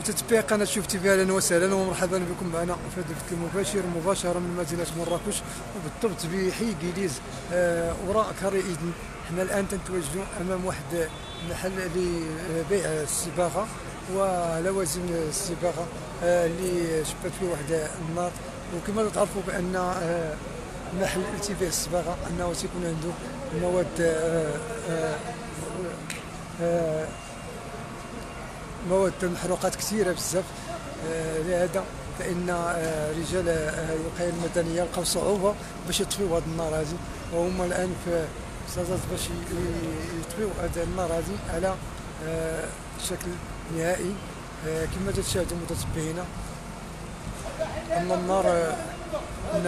متتبعي قناة شفتي فيها أهلا وسهلا ومرحبا بكم معنا في هذا البث المباشر مباشرة من مدينة مراكش وبالضبط بحي كيليز آه وراء كاري ايدن حنا الآن تنتواجدوا أمام واحد محل لبيع الصباغة ولوازم الصباغة آه اللي شبت فيه واحد النار. وكما تعرفوا بأن آه محل تيبيع الصباغة أنه تيكون عنده مواد آه آه آه مواد محروقات كثيرة بزاف. آه لهذا فإن آه رجال آه الوقاية المدنية لقاو صعوبة باش يطفيو هذه النار هذه وهما الآن في صدد باش يطفيو هذه النار هذه على شكل نهائي. كما تشاهدوا متتبعينا. ان النار إن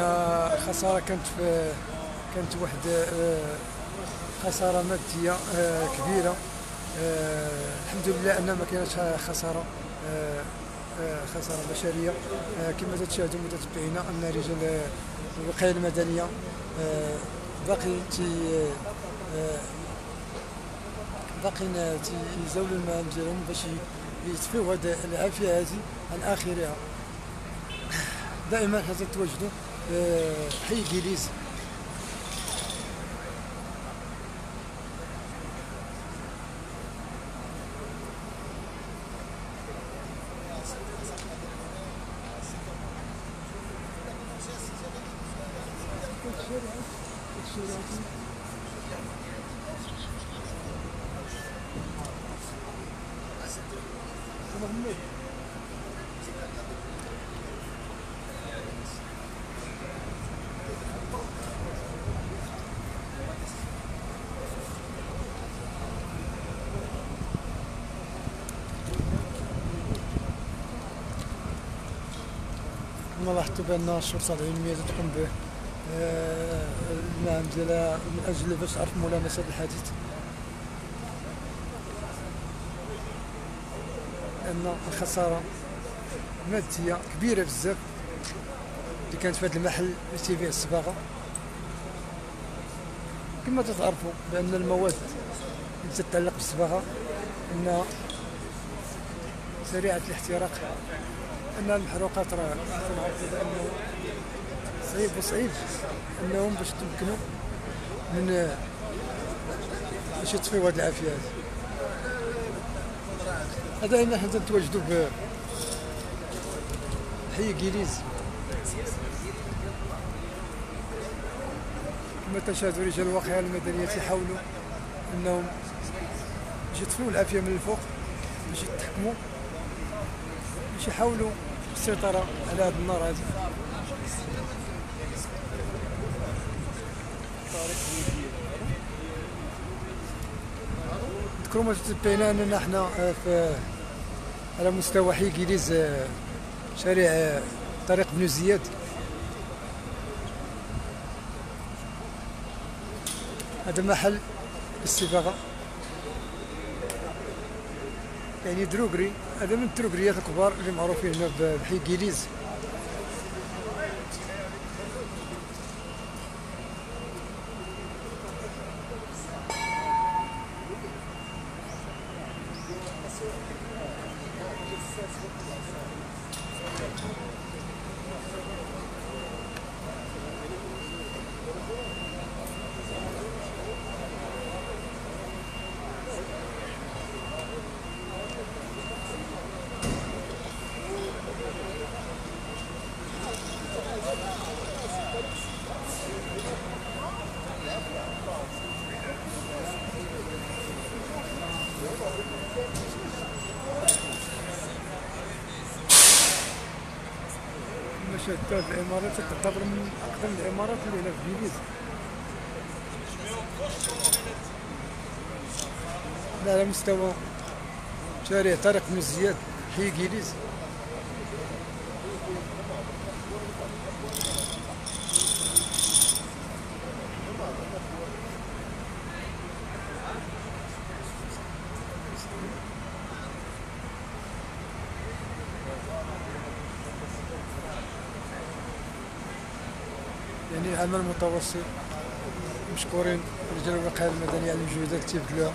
خسارة كانت في كانت واحد خسارة مادية كبيرة. الحمد لله ان ما كانتش خسارة آه آه خسارة بشرية. آه كما تشاهدوا متتبعينا أن رجال الوقاية المدنية آه باقي تي آه باقيين تيزاولوا المهام ديالهم باش يطفيو هذه العافية هذه عن آخرها. دائما حتى تواجدوا حي كيليز كما لاحظتوا بان الشرطه العلميه تقوم به المهام ديالها من أجل باش تعرف ملامسه الحديث لأن الخسارة مادية كبيرة بزاف. اللي كانت في هذا المحل اللي تيبيع الصباغة. كما تتعرفوا بأن المواد اللي تتعلق بالصباغة انها سريعة الاحتراق إن المحروقات راه صعيب وصعيب انهم باش تمكنوا من باش يطفيو هاد العافيه هذه هذا هنا حنا نتواجدوا ب حي كيليز كما تشاهدوا رجال الواقعيه المدنية تيحاولوا إنهم باش يطفيو العافية من الفوق باش يتحكموا باش يحاولوا السيطره على هذه النار هذه نذكروا متتبعينا أننا إحنا في على مستوى حي كيليز شارع طريق بن زياد. هذا محل الصباغه يعني دروغري هذا من الدروغريات الكبار اللي معروفين هنا بحي كيليز مشاهد العمارات تعتبر من أقدم العمارات اللي هنا في كيليز على مستوى شارع طارق بن زياد حي كيليز يعني عمل متوسط مشكورين رجال الوقايه المدنيه على المجهودات اللي تيبذلوها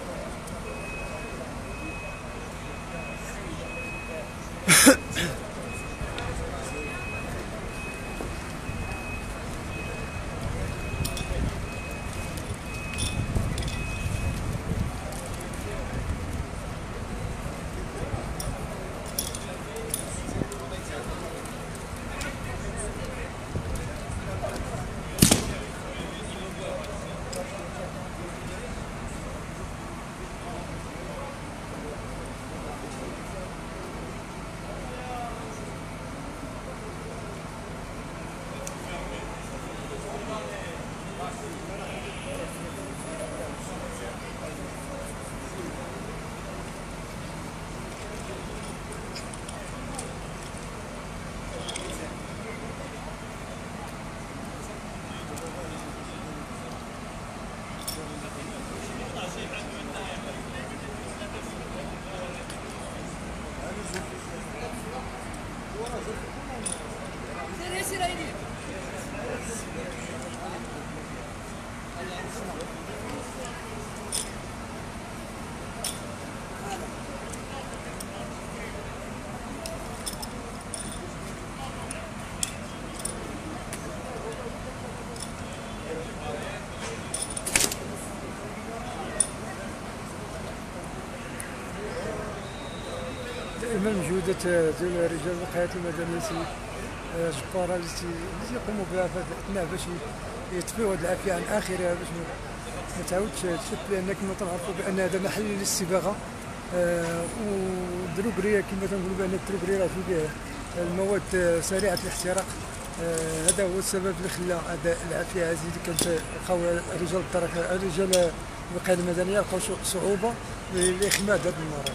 دائما مجهودات ديال رجال الوقايه المدنيه آه، جبارة اللي تي- اللي تيقوموا بها في هذا الاثناء باش يطفيو هذه العافية عن آخرها باش ما- تعاودش تشد لأن كما تنعرفوا بأن هذا محل للصباغه آه، والدروغريه كما تنقولوا بأن الدروغري راه فيه المواد آه، سريعة الاحتراق. هذا هو السبب اللي خلى هذا العافية هذه اللي كانت لقاو رجال الترك رجال الوقايه المدنية لقاو صعوبة لإخماد هذا النار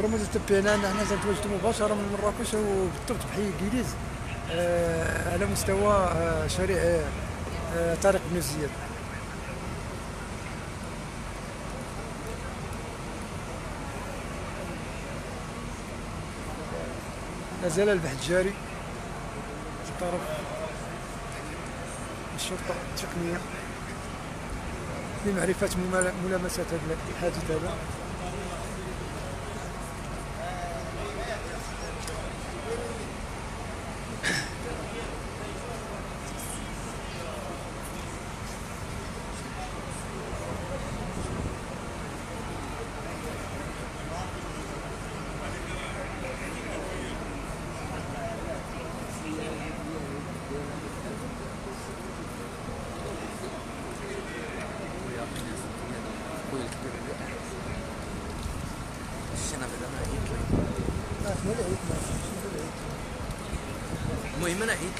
كرمز تبينا نحن تواجدوا مباشرة من مراكش وبالضبط بحي كيليز آه على مستوى آه شارع آه طارق بن زياد. لا زال البحث جاري. طرف الشرطة التقنية لمعرفة ملامسة هذا الحادث هذا. minute, he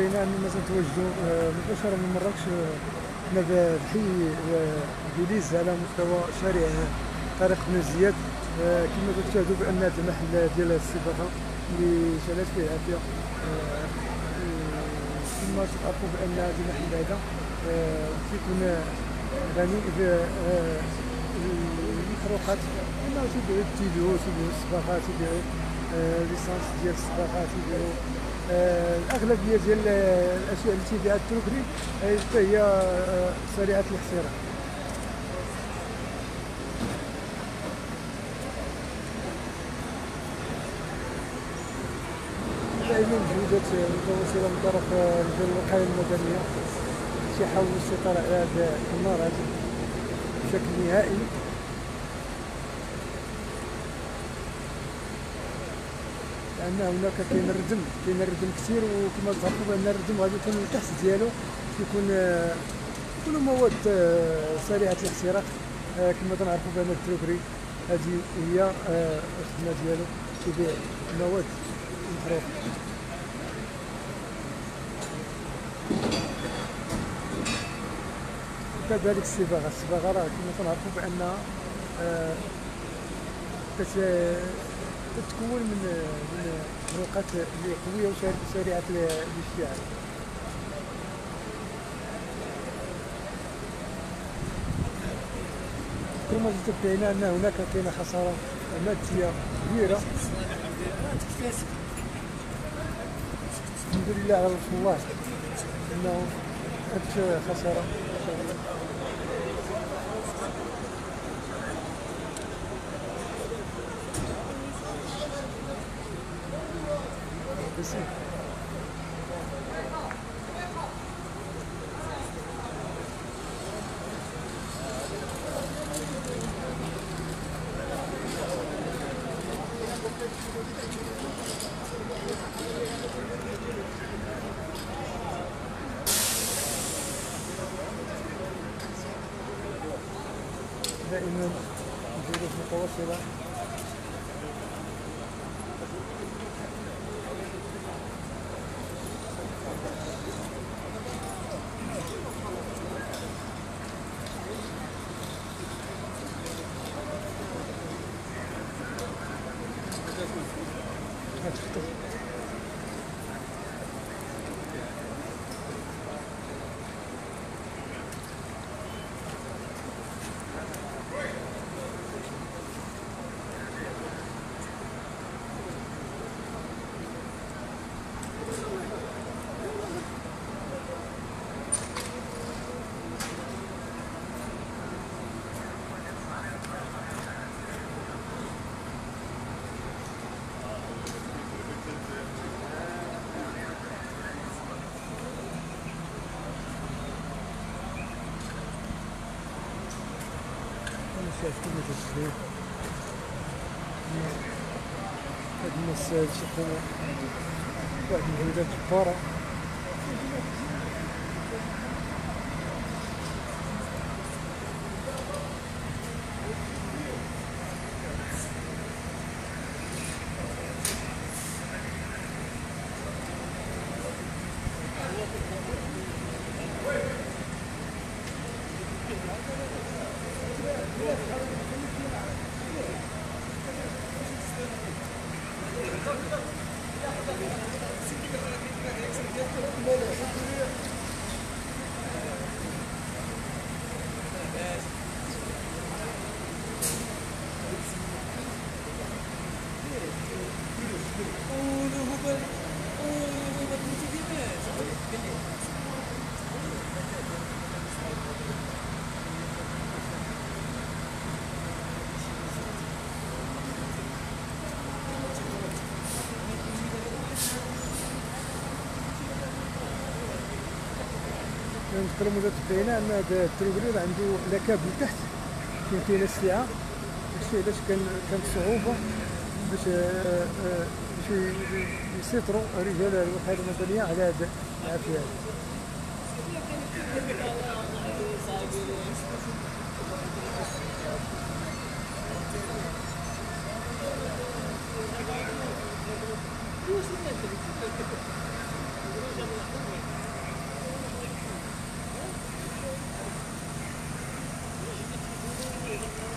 بين أن مثلا توجدوا آه، مباشرة من مراكش آه، هنا بحي آه، بيليز على مستوى شارع طريق بن زياد آه، كما تشاهدوا بأن هذا المحل ديال السباقة اللي شالات فيه عافية آه، آه، كما تعرفوا بأن هذا المحل هذا آه، تيكون غني ب آه، المخروقات كما تيبيعوا التيلو تيبيعوا السباقات تيبيعوا آه، ليسانس ديال السباقات تيبيعوا آه، الأغلبية ديال الاشياء اللي تيبيعها التروكري آه، فهي آه، سريعة الاحتراق. دائما مجهودات متواصله من طرف آه، الوقايه المدنية. تيحاولوا السيطره على هذا النار بشكل نهائي. لأن هناك كاين الردم كاين الردم كثير وكما تعرفوا بان الردم غادي يكون التحت ديالو يكون يكون مواد آه، سريعة الاحتراق آه، كما تنعرفوا بأن التروكري هذه هي آه، الخدمة ديالو كيبيع مواد محروقة. كذلك الصباغة الصباغة راه كما تنعرفوا بانها تتكون من من مروقات اللي قوية وسريعه الاشتعال كما قلت بينا أن هناك كاينة خساره مادية كبيرة. الحمد لله على رسول الله إنه كانت خسارة. ان شاء هاد الناس تشوفوا واحد المجهودات جبارة نذكر متتبعين أن هذا التروبرير عنده لكاب لتحت. فين كاينة السعه داكشي علاش كان كانت صعوبة باش آه، آه، باش ي- يسيطروا رجال الوحده المدنية على هذا العافية. هذه. Sana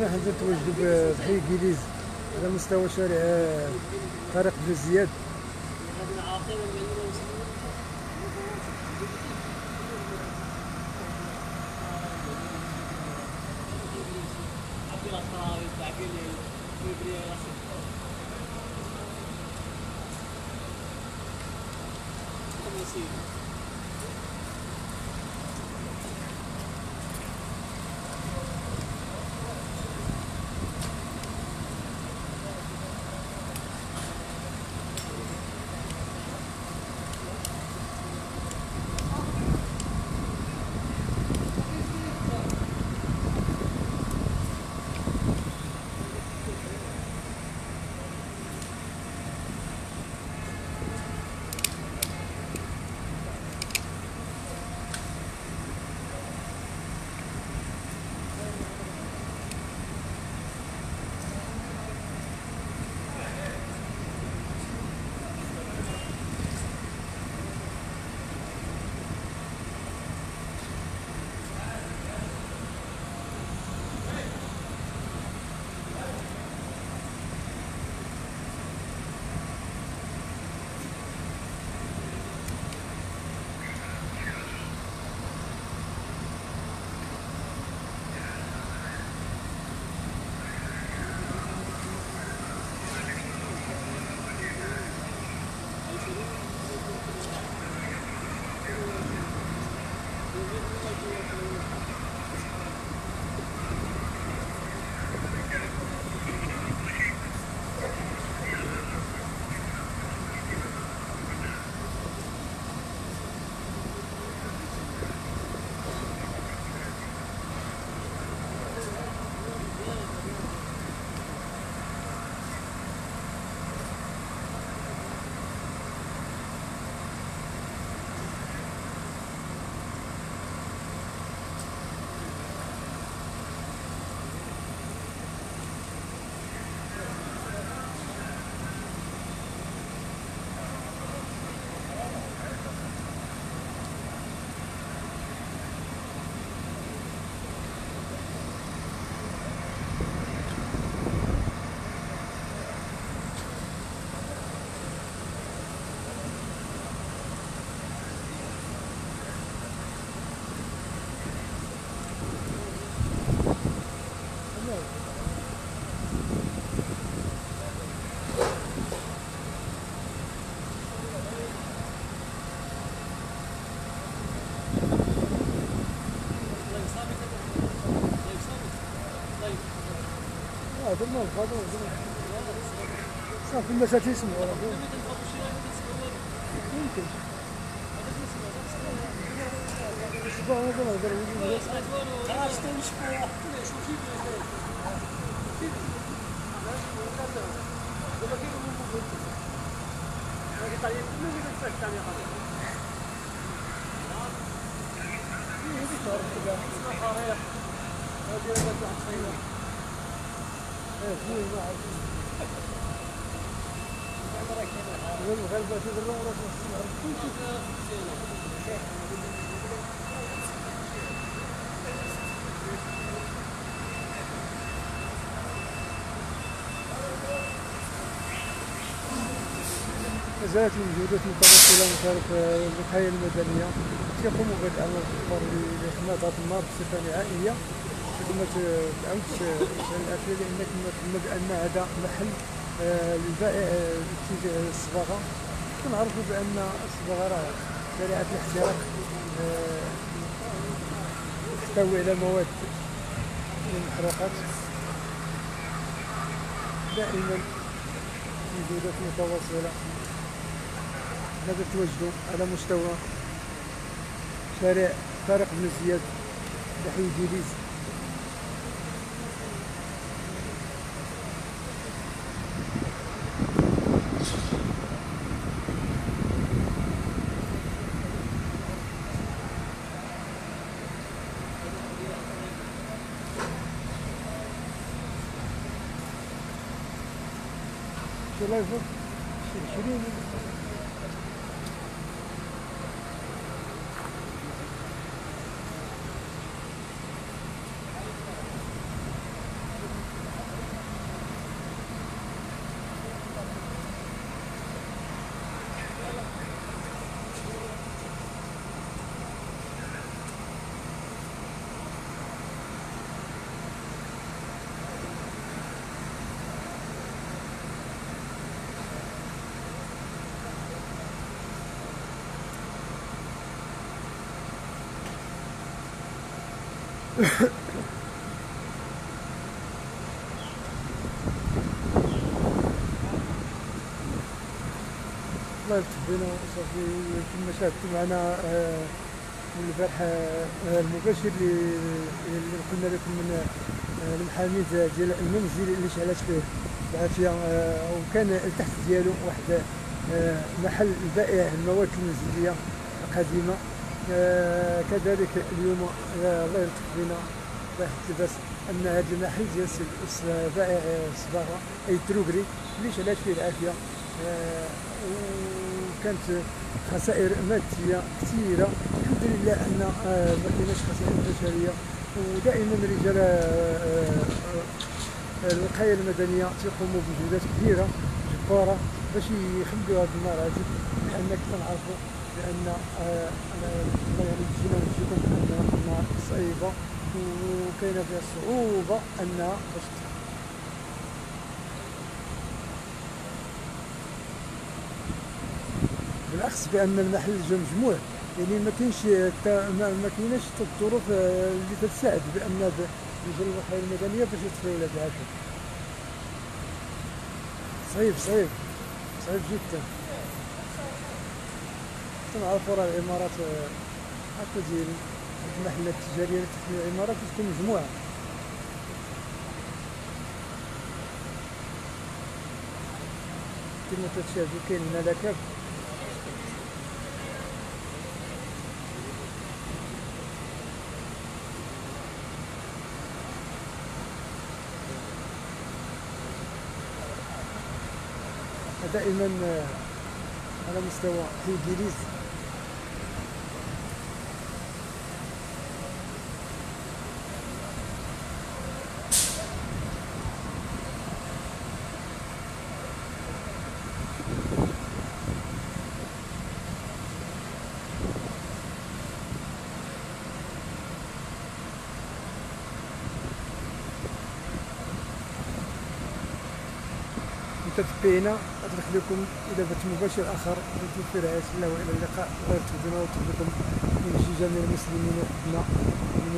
ما حنا نتواجدوا بحي كيليز على مستوى شارع آه، طريق بن زياد هذا ما هذا صافي الناس تيسمعوا راه يمكن الصباح هذا ما هضر الغلبة تدرون ولا زالت المجهودات المتواصلة من طرف الوقاية المدنية. تقوم بالأعمال الكبار لحماية النار بصفة نهائية. تعودت السنة الأخيرة لأن كما قلنا بأن هذا محل آه، للبائع آه، الصباغة. كنعرفوا بأن الصباغة راه سريعة الاحتراق آه، تحتوي على مواد المحروقات دائما مجهودات متواصلة. هذا تواجدوا على مستوى شارع طارق بن زياد بحي ديليز 来说，是确定的 الله بنا صافي كما شاهدتوا معنا آه، البارح آه، المباشر اللي قلنا لكم من آه، المحامي ديال المنزل اللي شعلت فيه العافيه آه، وكان تحت ديالو واحد آه، محل بائع المواد المنزلية القديمة. آه، كذلك اليوم الله يلطف بنا يحفظ لباس أن هذا المحل ديال بائع الصباغه أي تروغري اللي شعلت فيه العافية؟ آه، وكانت خسائر مادية كثيرة. الحمد لله أن آه، ما كايناش خسائر بشريه ودائما رجال آه، الوقاية المدنية تيقوموا بمجهودات كبيرة جبارة باش يخلوا هذه لأن كنا نعرفوا. أنا الله يعني جينا نجيكم بأن النار صعيبه وكاينة فيها صعوبة انها باش. بالاخص بأن المحل جا مجموع. يعني ما كاينش ما كايناش الظروف آه، اللي تساعد بأن رجال الوقايه المدنية باش ولا بهذا صعيب صعيب. صعيب جدا. تنعرفوا راه العمارات آه، حتى ديال المحلات التجارية اللي تحت العمارات تكون مجموعة. كما تشاهدوا كاين هنا لكاب دائما آه، على مستوى الانجليز متتبعينا نخليكم إلى بث مباشر آخر في رعايه الله وإلى اللقاء. الله يرتب بنا ويرتب بكم من جميع المسلمين وحدنا. من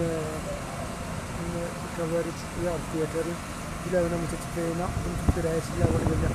من الكوارث. يا رب يا كريم. إلى هنا متتبعين دمتم برعايه الله والامان